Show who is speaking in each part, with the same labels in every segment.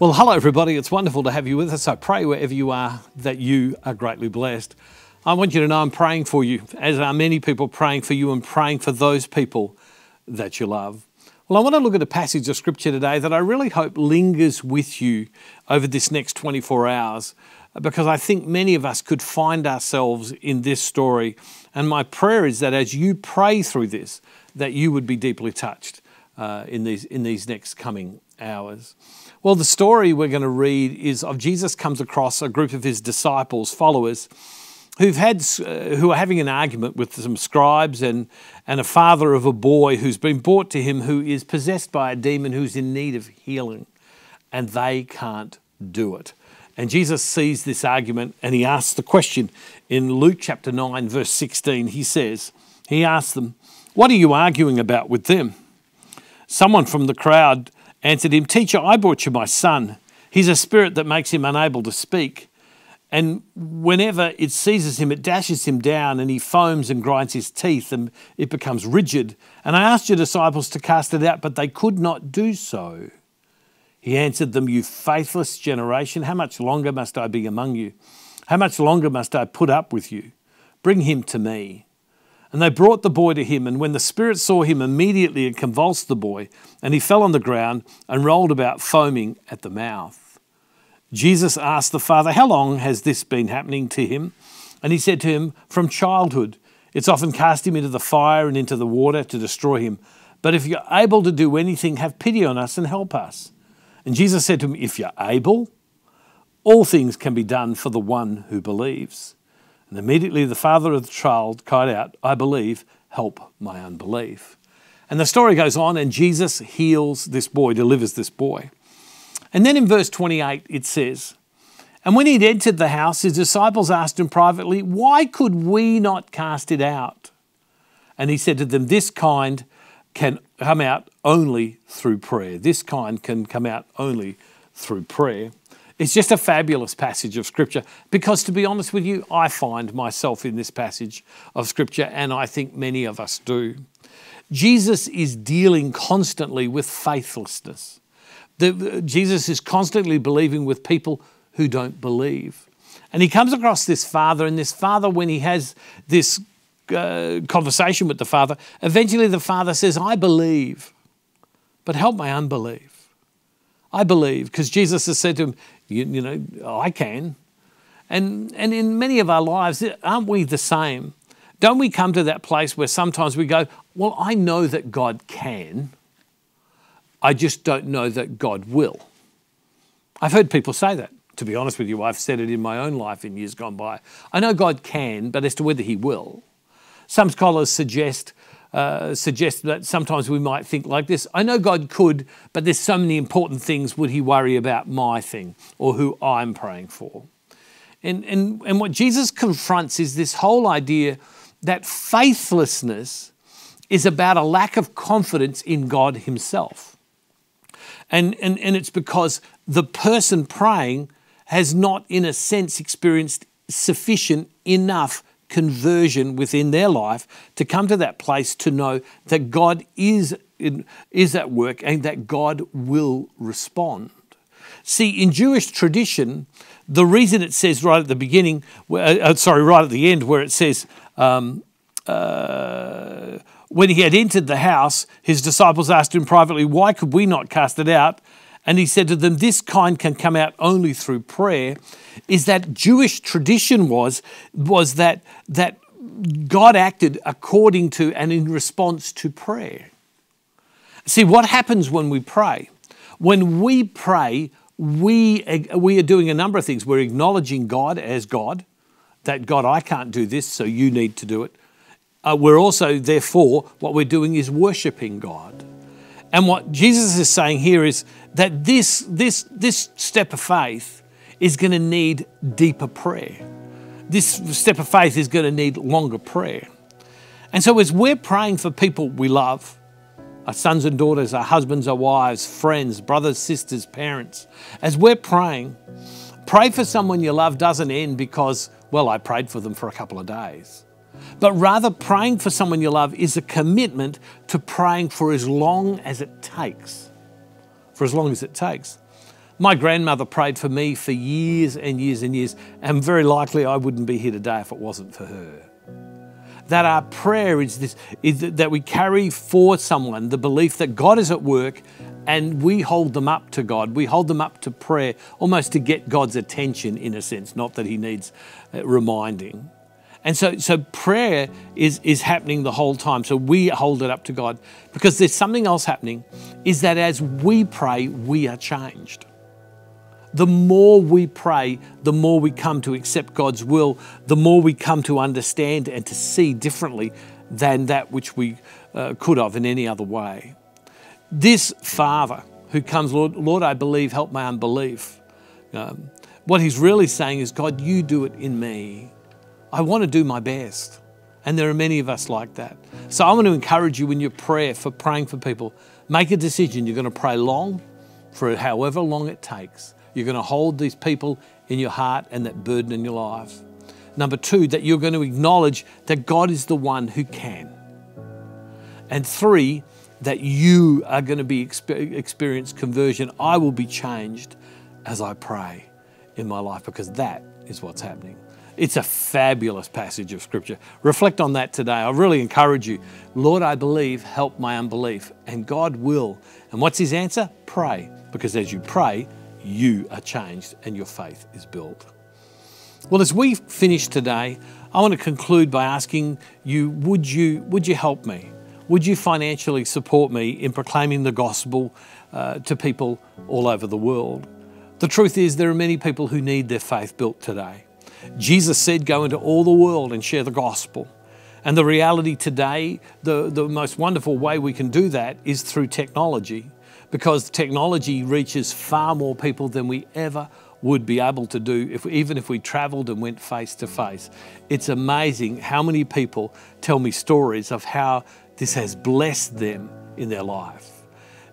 Speaker 1: Well, hello, everybody. It's wonderful to have you with us. I pray wherever you are that you are greatly blessed. I want you to know I'm praying for you, as are many people praying for you and praying for those people that you love. Well, I want to look at a passage of scripture today that I really hope lingers with you over this next 24 hours because I think many of us could find ourselves in this story. And my prayer is that as you pray through this, that you would be deeply touched uh, in, these, in these next coming hours. Well, the story we're going to read is of Jesus comes across a group of his disciples, followers, who've had, uh, who are having an argument with some scribes and, and a father of a boy who's been brought to him who is possessed by a demon who's in need of healing, and they can't do it. And Jesus sees this argument and he asks the question in Luke chapter 9, verse 16. He says, He asks them, What are you arguing about with them? Someone from the crowd answered him, Teacher, I brought you my son. He's a spirit that makes him unable to speak. And whenever it seizes him, it dashes him down, and he foams and grinds his teeth, and it becomes rigid. And I asked your disciples to cast it out, but they could not do so. He answered them, You faithless generation, how much longer must I be among you? How much longer must I put up with you? Bring him to me. And they brought the boy to him, and when the spirit saw him, immediately it convulsed the boy, and he fell on the ground and rolled about, foaming at the mouth. Jesus asked the father, How long has this been happening to him? And he said to him, From childhood. It's often cast him into the fire and into the water to destroy him. But if you're able to do anything, have pity on us and help us. And Jesus said to him, If you're able, all things can be done for the one who believes. And immediately the father of the child cried out, I believe, help my unbelief. And the story goes on, and Jesus heals this boy, delivers this boy. And then in verse 28, it says, And when he'd entered the house, his disciples asked him privately, Why could we not cast it out? And he said to them, This kind can come out only through prayer. This kind can come out only through prayer. It's just a fabulous passage of Scripture because, to be honest with you, I find myself in this passage of Scripture, and I think many of us do. Jesus is dealing constantly with faithlessness. The, Jesus is constantly believing with people who don't believe. And he comes across this father, and this father, when he has this uh, conversation with the father, eventually the father says, I believe, but help my unbelief. I believe, because Jesus has said to him, you, you know, I can. And, and in many of our lives, aren't we the same? Don't we come to that place where sometimes we go, Well, I know that God can, I just don't know that God will. I've heard people say that. To be honest with you, I've said it in my own life in years gone by. I know God can, but as to whether He will, some scholars suggest uh, suggest that sometimes we might think like this I know God could, but there's so many important things. Would He worry about my thing or who I'm praying for? And, and, and what Jesus confronts is this whole idea that faithlessness is about a lack of confidence in God Himself. And, and, and it's because the person praying has not, in a sense, experienced sufficient enough conversion within their life to come to that place to know that God is, is at work and that God will respond. See, in Jewish tradition, the reason it says right at the beginning, uh, uh, sorry, right at the end, where it says, um, uh, when he had entered the house, his disciples asked him privately, Why could we not cast it out? And he said to them, This kind can come out only through prayer. Is that Jewish tradition was, was that, that God acted according to and in response to prayer. See, what happens when we pray? When we pray, we, we are doing a number of things. We're acknowledging God as God, that God, I can't do this, so you need to do it. Uh, we're also, therefore, what we're doing is worshiping God. And what Jesus is saying here is that this, this, this step of faith is going to need deeper prayer. This step of faith is going to need longer prayer. And so, as we're praying for people we love, our sons and daughters, our husbands, our wives, friends, brothers, sisters, parents, as we're praying, pray for someone you love doesn't end because, well, I prayed for them for a couple of days but rather praying for someone you love is a commitment to praying for as long as it takes. For as long as it takes. My grandmother prayed for me for years and years and years, and very likely I wouldn't be here today if it wasn't for her. That our prayer is this is that we carry for someone the belief that God is at work and we hold them up to God. We hold them up to prayer almost to get God's attention in a sense, not that He needs uh, reminding. And so, so prayer is, is happening the whole time. So we hold it up to God because there's something else happening is that as we pray, we are changed. The more we pray, the more we come to accept God's will, the more we come to understand and to see differently than that which we uh, could have in any other way. This Father who comes, Lord, Lord, I believe, help my unbelief. Um, what he's really saying is, God, you do it in me. I want to do my best. And there are many of us like that. So I want to encourage you in your prayer for praying for people. Make a decision. You're going to pray long for however long it takes. You're going to hold these people in your heart and that burden in your life. Number two, that you're going to acknowledge that God is the one who can. And three, that you are going to be experience conversion. I will be changed as I pray in my life because that is what's happening. It's a fabulous passage of scripture. Reflect on that today. I really encourage you. Lord, I believe, help my unbelief. And God will. And what's his answer? Pray. Because as you pray, you are changed and your faith is built. Well, as we finish today, I want to conclude by asking you would you, would you help me? Would you financially support me in proclaiming the gospel uh, to people all over the world? The truth is, there are many people who need their faith built today. Jesus said, Go into all the world and share the gospel. And the reality today, the, the most wonderful way we can do that is through technology because technology reaches far more people than we ever would be able to do if, even if we traveled and went face to face. It's amazing how many people tell me stories of how this has blessed them in their life.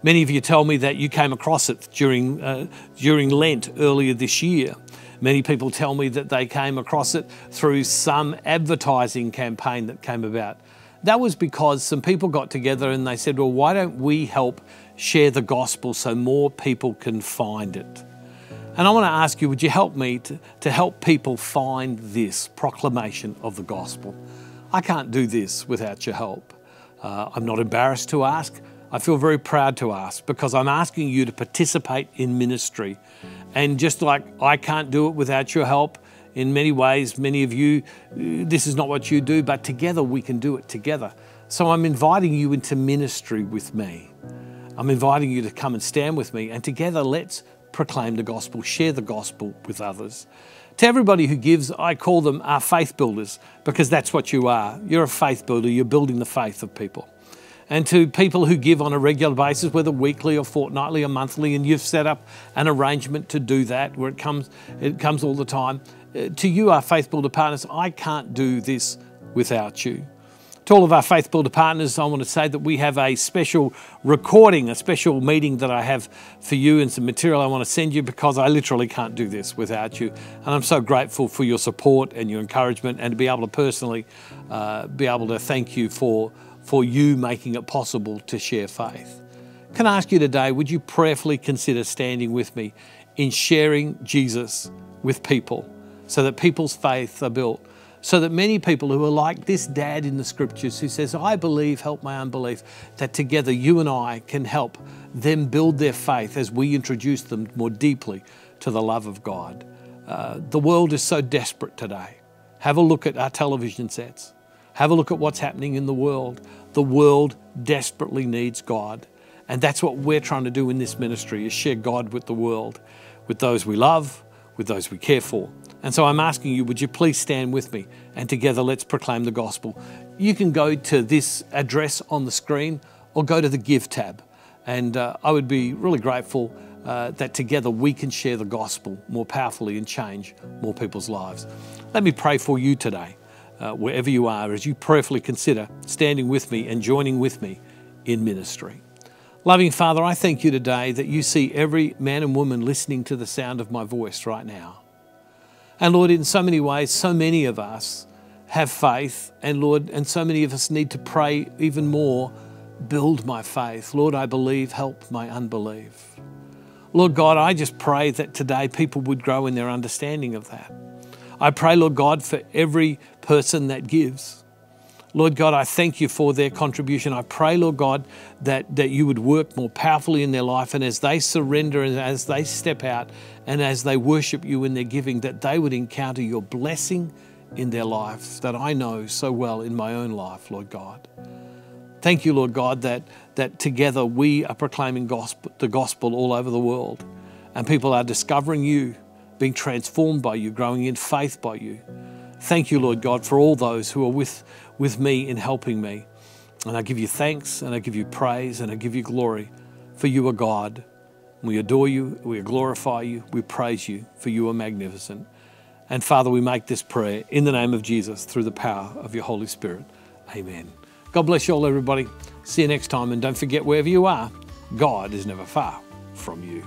Speaker 1: Many of you tell me that you came across it during, uh, during Lent earlier this year. Many people tell me that they came across it through some advertising campaign that came about. That was because some people got together and they said, Well, why don't we help share the gospel so more people can find it. And I want to ask you, would you help me to, to help people find this proclamation of the gospel? I can't do this without your help. Uh, I'm not embarrassed to ask. I feel very proud to ask because I'm asking you to participate in ministry. And just like I can't do it without your help, in many ways, many of you, this is not what you do, but together we can do it together. So I'm inviting you into ministry with me. I'm inviting you to come and stand with me, and together let's proclaim the gospel, share the gospel with others. To everybody who gives, I call them our faith builders because that's what you are. You're a faith builder, you're building the faith of people. And to people who give on a regular basis, whether weekly or fortnightly or monthly, and you've set up an arrangement to do that where it comes, it comes all the time. Uh, to you, our faith builder partners, I can't do this without you. To all of our Faith Builder partners, I want to say that we have a special recording, a special meeting that I have for you and some material I want to send you because I literally can't do this without you. And I'm so grateful for your support and your encouragement and to be able to personally uh, be able to thank you for, for you making it possible to share faith. Can I ask you today, would you prayerfully consider standing with me in sharing Jesus with people so that people's faith are built? so that many people who are like this dad in the scriptures who says, I believe, help my unbelief, that together you and I can help them build their faith as we introduce them more deeply to the love of God. Uh, the world is so desperate today. Have a look at our television sets. Have a look at what's happening in the world. The world desperately needs God. And that's what we're trying to do in this ministry is share God with the world, with those we love, with those we care for, and so I'm asking you, would you please stand with me and together let's proclaim the gospel? You can go to this address on the screen or go to the Give tab. And uh, I would be really grateful uh, that together we can share the gospel more powerfully and change more people's lives. Let me pray for you today, uh, wherever you are, as you prayerfully consider standing with me and joining with me in ministry. Loving Father, I thank you today that you see every man and woman listening to the sound of my voice right now. And Lord, in so many ways, so many of us have faith, and Lord, and so many of us need to pray even more build my faith. Lord, I believe, help my unbelief. Lord God, I just pray that today people would grow in their understanding of that. I pray, Lord God, for every person that gives. Lord God, I thank you for their contribution. I pray, Lord God, that, that you would work more powerfully in their life. And as they surrender and as they step out and as they worship you in their giving, that they would encounter your blessing in their lives that I know so well in my own life, Lord God. Thank you, Lord God, that, that together we are proclaiming gospel, the gospel all over the world. And people are discovering you, being transformed by you, growing in faith by you. Thank you, Lord God, for all those who are with, with me in helping me. And I give you thanks and I give you praise and I give you glory, for you are God. We adore you, we glorify you, we praise you, for you are magnificent. And Father, we make this prayer in the name of Jesus through the power of your Holy Spirit. Amen. God bless you all, everybody. See you next time. And don't forget, wherever you are, God is never far from you.